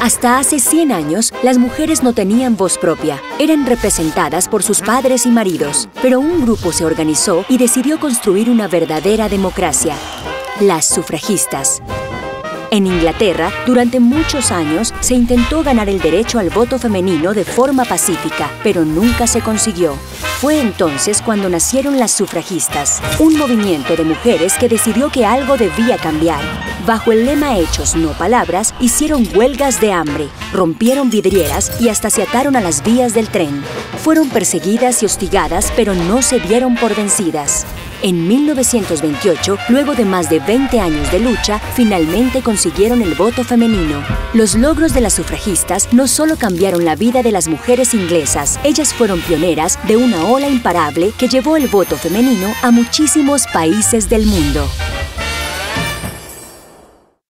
Hasta hace 100 años, las mujeres no tenían voz propia. Eran representadas por sus padres y maridos. Pero un grupo se organizó y decidió construir una verdadera democracia. Las sufragistas. En Inglaterra, durante muchos años, se intentó ganar el derecho al voto femenino de forma pacífica, pero nunca se consiguió. Fue entonces cuando nacieron las sufragistas, un movimiento de mujeres que decidió que algo debía cambiar. Bajo el lema Hechos, no palabras, hicieron huelgas de hambre, rompieron vidrieras y hasta se ataron a las vías del tren. Fueron perseguidas y hostigadas, pero no se dieron por vencidas. En 1928, luego de más de 20 años de lucha, finalmente consiguieron el voto femenino. Los logros de las sufragistas no solo cambiaron la vida de las mujeres inglesas, ellas fueron pioneras de una ola imparable que llevó el voto femenino a muchísimos países del mundo.